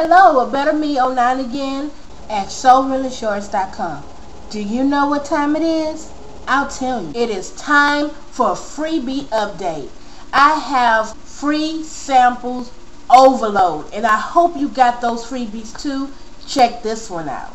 Hello, a better me 09 again at SoRealItsYours.com. Do you know what time it is? I'll tell you. It is time for a freebie update. I have free samples overload, and I hope you got those freebies too. Check this one out.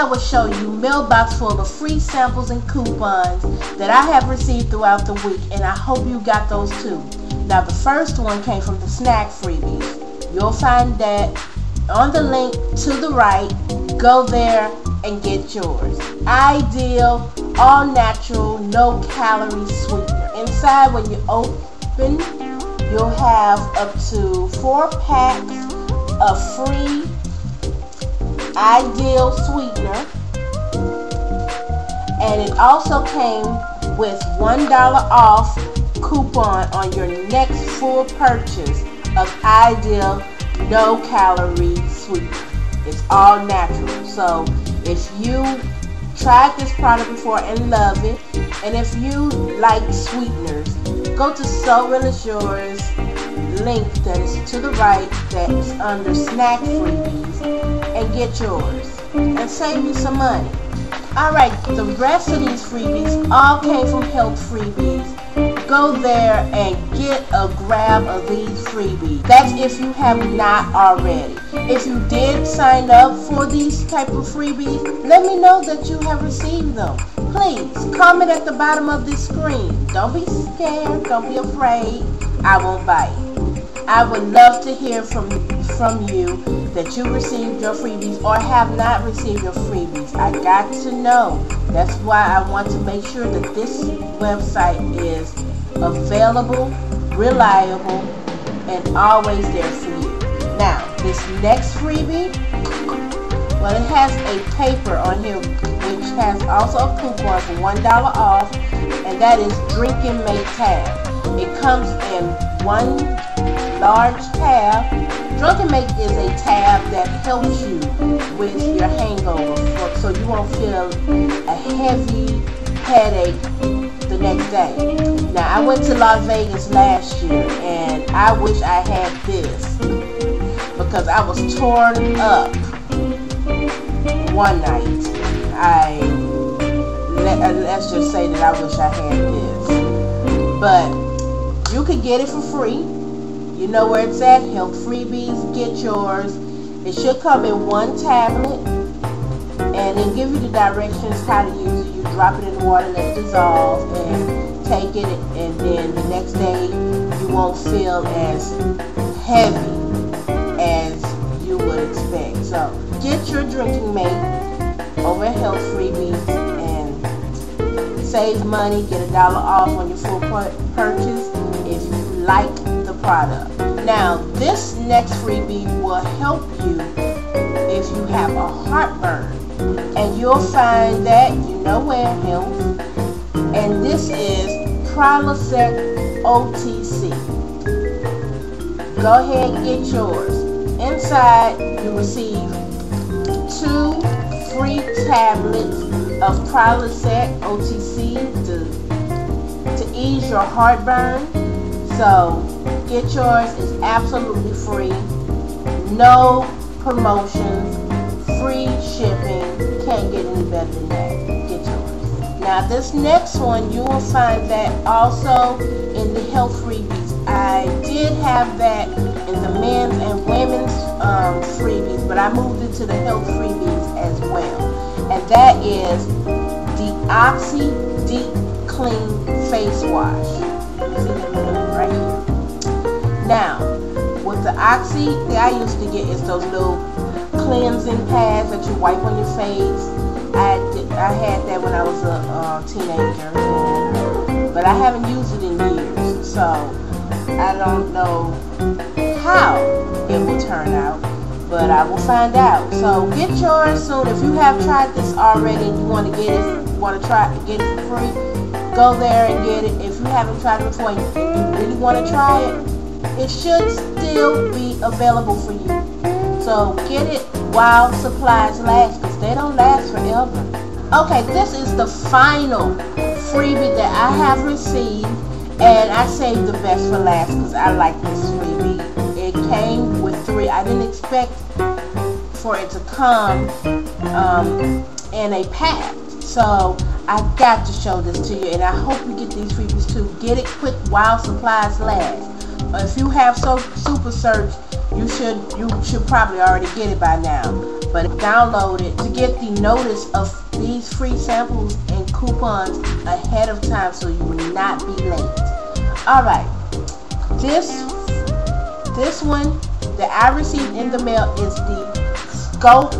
I will show you mailbox full of free samples and coupons that I have received throughout the week and I hope you got those too. Now the first one came from the snack freebies. You'll find that on the link to the right. Go there and get yours. Ideal, all natural, no calorie sweetener. Inside when you open, you'll have up to four packs of free Ideal Sweetener. And it also came with $1 off coupon on your next full purchase of Ideal No Calorie Sweetener. It's all natural. So if you tried this product before and love it, and if you like sweeteners, go to So Real link that is to the right that is under snack freebies and get yours and save you some money. Alright, the rest of these freebies all came from health freebies. Go there and get a grab of these freebies. That's if you have not already. If you did sign up for these type of freebies, let me know that you have received them. Please comment at the bottom of this screen. Don't be scared. Don't be afraid. I won't bite. I would love to hear from from you that you received your freebies or have not received your freebies. I got to know. That's why I want to make sure that this website is available, reliable, and always there for you. Now, this next freebie, well, it has a paper on here which has also a coupon for $1 off, and that is Drinking Tab. It comes in one large tab. Drunk and Make is a tab that helps you with your hangover so you won't feel a heavy headache the next day. Now, I went to Las Vegas last year and I wish I had this because I was torn up one night. I let, uh, let's just say that I wish I had this. But you can get it for free you know where it's at. Health freebies, get yours. It should come in one tablet. And it'll give you the directions how to use it. You drop it in the water, let it dissolve, and take it. And then the next day, you won't feel as heavy as you would expect. So get your drinking mate over at Health Freebies and save money. Get a dollar off on your full purchase if you like product. Now, this next freebie will help you if you have a heartburn. And you'll find that, you know where, health. And this is Prilosec OTC. Go ahead and get yours. Inside, you receive two free tablets of Prilosec OTC to, to ease your heartburn. So, Get yours is absolutely free. No promotions, free shipping. Can't get any better than that. Get yours. Now this next one, you will find that also in the health freebies. I did have that in the men's and women's um, freebies, but I moved it to the health freebies as well. And that is the Oxy Deep Clean Face Wash. Right. Now, with the Oxy, that I used to get is those little cleansing pads that you wipe on your face. I, I had that when I was a teenager, but I haven't used it in years, so I don't know how it will turn out. but I will find out. So get yours soon. If you have tried this already and you want to get it, want to try get it free, go there and get it. If you haven't tried it before and you really want to try it, it should still be available for you. So get it while supplies last because they don't last forever. Okay, this is the final freebie that I have received and I saved the best for last because I like this freebie. It came with three. I didn't expect for it to come um, in a pack. So I got to show this to you and I hope you get these freebies too. Get it quick while supplies last. If you have so super search, you should you should probably already get it by now. But download it to get the notice of these free samples and coupons ahead of time so you will not be late. Alright, this this one that I received in the mail is the Scope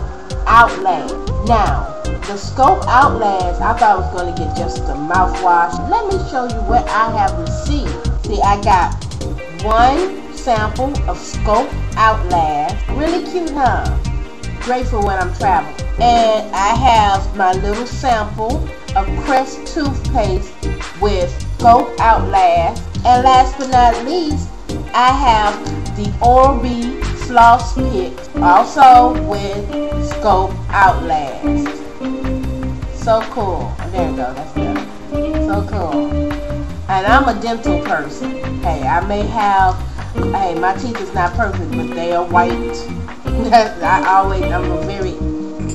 Outlast. Now, the Scope Outlast, I thought I was going to get just the mouthwash. Let me show you what I have received. See, I got one sample of Scope Outlast. Really cute, huh? Great for when I'm traveling. And I have my little sample of Crest toothpaste with Scope Outlast and last but not least, I have the Oral-B Floss Pick, also with Scope Outlast. So cool. There we go, that's good. So cool. And I'm a dental person. Hey, I may have, hey, my teeth is not perfect, but they are white. I always, I'm a very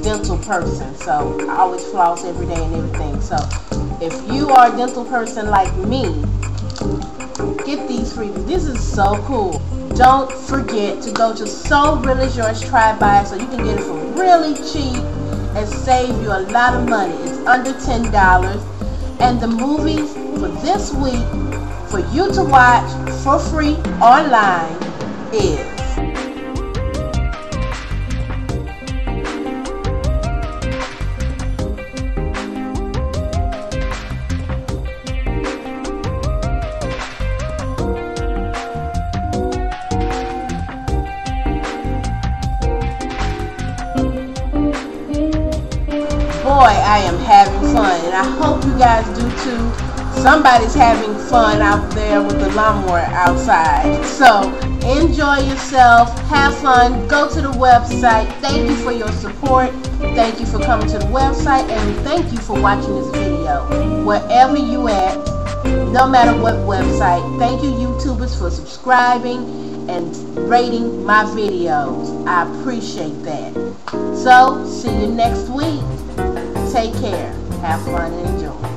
dental person, so I always floss every day and everything. So if you are a dental person like me, Get these freebies. This is so cool. Don't forget to go to So Real Is Yours Try Buy so you can get it for really cheap and save you a lot of money. It's under $10. And the movies for this week for you to watch for free online is boy, I am having fun. And I hope you guys do too. Somebody's having fun out there with the lawnmower outside. So enjoy yourself. Have fun. Go to the website. Thank you for your support. Thank you for coming to the website. And thank you for watching this video. Wherever you at, no matter what website. Thank you YouTubers for subscribing and rating my videos. I appreciate that. So, see you next week. Take care. Have fun and enjoy.